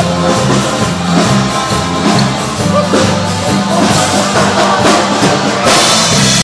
Oh,